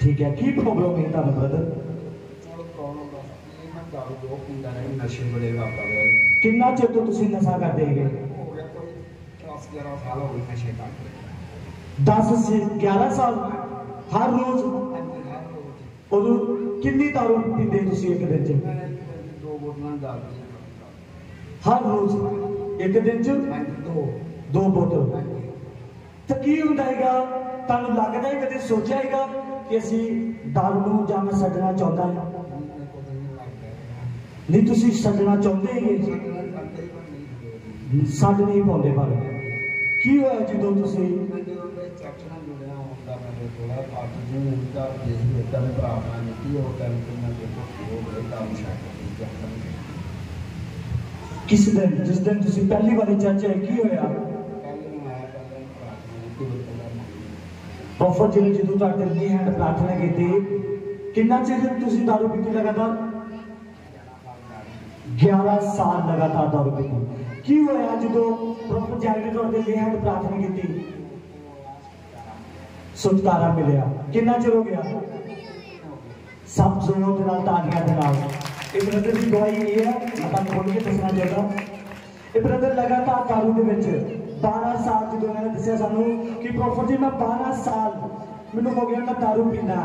ਠੀਕ ਹੈ ਕੀ ਪ੍ਰੋਬਲਮ ਹੈ ਤੁਹਾਨੂੰ ਬ੍ਰਦਰ ਨਸ਼ੇ ਬੜੇ ਕਰਦਾ ਰਿਹਾ ਕਿੰਨਾ ਚਿਰ ਤੋਂ ਤੁਸੀਂ ਨਸ਼ਾ ਕਰਦੇ ਹੈਗੇ ਹੋ ਗਿਆ ਕੋਈ 10 11 ਸਾਲ ਹੋ ਗਏ ਨਸ਼ੇ ਕਰਦੇ 10 ਸੇ 11 ਸਾਲ ਹਰ ਰੋਜ਼ ਉਦੋਂ ਕਿੰਨੀ ਦਾਰੂ ਪੀਂਦੇ ਤੁਸੀਂ ਇੱਕ ਦਿਨ ਚ ਦੋ ਬੋਤਲਾਂ ਦਾਰੂ ਹਰ ਰੋਜ਼ ਇੱਕ ਦਿਨ ਚ ਦੋ ਦੋ ਬੋਤਲ ਤਾਂ ਕੀ ਹੁੰਦਾ ਹੈਗਾ ਤੁਹਾਨੂੰ ਲੱਗਦਾ ਹੈ ਕਦੇ ਸੋਚਿਆ ਹੈਗਾ ਕਿ ਅਸੀਂ ਦਾਰੂ ਨੂੰ ਜਾਂ ਮੈਂ ਛੱਡਣਾ ਚਾਹੁੰਦਾ ਹਾਂ ਨਹੀਂ ਤੁਸੀਂ ਛੱਡਣਾ ਚਾਹੁੰਦੇ ਹੈਗੇ ਛੱਡ ਨਹੀਂ ਪਾਉਂਦੇ ਪਰ ਕੀ ਹੋਇਆ ਜਦੋਂ ਤੁਸੀਂ ਕਿਸ ਦਿਨ ਜਿਸ ਦਿਨ ਤੁਸੀਂ ਪਹਿਲੀ ਵਾਰੀ ਚਰਚ ਆਏ ਕੀ ਹੋਇਆ ਪ੍ਰੋਫਟ ਜੀ ਨੇ ਜਦੋਂ ਤੁਹਾਡੇ ਲਈ ਹੈਂਡ ਪ੍ਰਾਰਥਨਾ ਕੀਤੀ ਕਿੰਨਾ ਚਿਰ ਤੁਸੀਂ ਦਾਰੂ ਪੀਤੀ ਲਗਾਤਾਰ 11 ਸਾਲ ਲਗਾਤਾਰ ਦਾਰੂ ਪੀਤੀ ਕੀ ਹੋਇਆ ਜਦੋਂ ਪ੍ਰੋਫਟ ਜੀ ਨੇ ਤੁਹਾਡੇ ਲਈ ਹੈਂਡ ਪ੍ਰਾਰਥਨਾ ਕੀਤੀ ਛੁਟਕਾਰਾ ਮਿਲਿਆ ਕਿੰਨਾ ਚਿਰ ਹੋ ਗਿਆ ਸਭ ਜ਼ੋਰ ਦੇ ਨਾਲ ਤਾਲੀਆਂ ਦੇ ਨਾਲ ਇਹ ਬ੍ਰਦਰ ਦੀ ਗਵਾਹੀ ਇਹ ਹੈ ਮੈਂ ਤੁਹਾਨੂੰ ਖੋਲ ਕੇ ਦੱਸਣਾ ਚਾਹੁੰਦਾ ਇਹ ਬ੍ਰਦਰ ਲਗਾਤਾਰ ਦਾਰੂ ਦੇ ਵਿੱਚ 12 ਸਾਲ ਜਦੋਂ ਇਹਨਾਂ ਨੇ ਦੱਸਿਆ ਸਾਨੂੰ ਕਿ ਪ੍ਰੋਫਟ ਜੀ ਮੈਂ 12 ਸਾਲ ਮੈਨੂੰ ਹੋ ਗਿਆ ਮੈਂ ਦਾਰੂ ਪੀਂਦਾ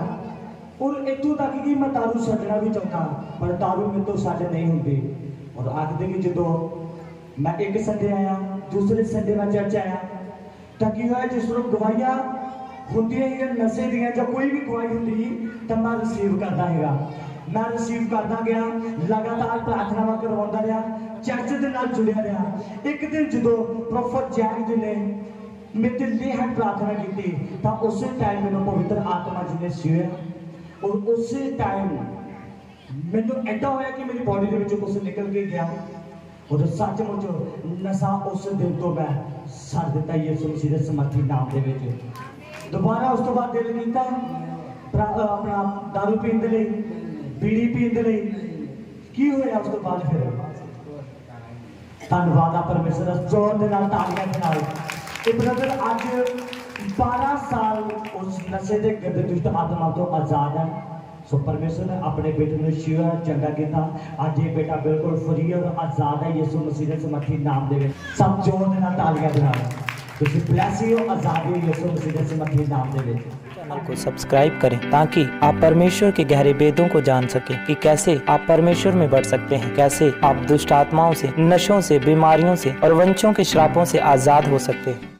ਔਰ ਇੱਥੋਂ ਤੱਕ ਕਿ ਮੈਂ ਦਾਰੂ ਛੱਡਣਾ ਵੀ ਚਾਹੁੰਦਾ ਪਰ ਦਾਰੂ ਮੇਰੇ ਤੋਂ ਛੱਡ ਨਹੀਂ ਹੁੰਦੀ ਔਰ ਆਖਦੇ ਕਿ ਜਦੋਂ ਮੈਂ ਇੱਕ ਸੰਡੇ ਆਇਆ ਦੂਸਰੇ ਸੰਡੇ ਮੈਂ ਚਰਚ ਆਇਆ ਤਾਂ ਕੀ ਹੋਇਆ ਜਿਸ ਨੂੰ ਗਵਾਹੀਆਂ ਹੁੰਦੀਆਂ ਹੀ ਨਸ਼ੇ ਦੀਆਂ ਜਾਂ ਕੋਈ ਵੀ ਗਵਾਹੀ ਹੁੰਦੀ ਤਾਂ ਮੈਂ ਰਿਸੀਵ ਕਰਦਾ ਹੈਗਾ ਮੈਂ ਰਿਸੀਵ ਕਰਦਾ ਗਿਆ ਲਗਾਤਾਰ ਪ੍ਰਾਰਥਨਾਵਾਂ ਕਰਵਾਉਂਦਾ ਰਿਹਾ ਚਰਚ ਦੇ ਨਾਲ ਜੁੜਿਆ ਰਿਹਾ ਇੱਕ ਦਿਨ ਜਦੋਂ ਪ੍ਰੋਫਟ ਜੈਕ ਜੀ ਨੇ ਮੇਰੇ ਲਈ ਹੈ ਪ੍ਰਾਰਥਨਾ ਕੀਤੀ ਤਾਂ ਉਸੇ ਟਾਈਮ ਮੈਨੂੰ ਪਵਿੱਤਰ ਆਤਮਾ ਜੀ ਨੇ ਛੂਹਿਆ ਔਰ ਉਸੇ ਟਾਈਮ ਮੈਨੂੰ ਐਡਾ ਹੋਇਆ ਕਿ ਮੇਰੀ ਬਾਡੀ ਦੇ ਵਿੱਚੋਂ ਕੁਝ ਨਿਕਲ ਕੇ ਗਿਆ ਔਰ ਸੱਚਮੁੱਚ ਨਸ਼ਾ ਉਸ ਦਿਨ ਤੋਂ ਮੈਂ ਛੱਡ ਦਿੱਤਾ ਯਿਸੂ ਮਸੀਹ ਦੇ ਸਮਰਥੀ ਨਾਮ ਦੇ ਵਿੱਚ ਦੁਬਾਰਾ ਉਸ ਤੋਂ ਬਾਅਦ ਦਿਲ ਕੀਤਾ ਪ੍ਰਾ- ਅਹ ਆਪਣਾ ਦਾਰੂ ਪੀਣ ਦੇ ਲਈ ਬੀੜੀ ਪੀਣ ਦੇ ਲਈ ਕੀ ਹੋਇਆ ਉਸ ਤੋਂ ਬਾਅਦ ਫਿਰ ਧੰਨਵਾਦ ਆ ਪਰਮੇਸ਼ਰ ਦਾ ਜ਼ੋਰ ਦੇ ਨਾਲ ਤਾਲੀਆਂ ਦੇ ਨਾਲ ਇਹ ਬ੍ਰਦਰ ਅੱਜ 12 ਸਾਲ ਉਸ ਨਸ਼ੇ ਦੇ ਗੰਦੇ ਦੁਸ਼ਟ ਆਤਮਾ ਤੋਂ ਆਜ਼ਾਦ ਹੈ ਸੋ ਪਰਮੇਸ਼ਰ ਨੇ ਆਪਣੇ ਬੇਟੇ ਨੂੰ ਸ਼ਿਵਾ ਚੰਗਾ ਕੀਤਾ ਅੱਜ ਇਹ ਬੇਟਾ ਬਿਲਕੁਲ ਫਰੀ ਔਰ ਆਜ਼ਾਦ ਹੈ ਯਿਸੂ ਮਸੀਹ ਦੇ ਸਮਰਥੀ ਨਾਮ ਦੇ ਵਿੱਚ ਸਭ ਜ਼ੋਰ ਦੇ ਨਾਲ ਤਾਲੀਆਂ ਦੇ ਨਾਲ ਤੁਸੀਂ ਬਲੈਸੀ ਹੋ ਆਜ਼ਾਦੀ ਹੋ ਯਿਸੂ ਮਸੀਹ ਦੇ ਸਮਰਥੀ ਨਾਮ ਦੇ ਵਿੱਚ चैनल को सब्सक्राइब करें ताकि आप परमेश्वर के गहरे वेदों को जान सकें कि कैसे आप परमेश्वर में बढ़ सकते हैं, कैसे आप दुष्ट आत्माओं से, नशों से, बीमारियों से और वंशों के श्रापों से आज़ाद हो सकते हैं।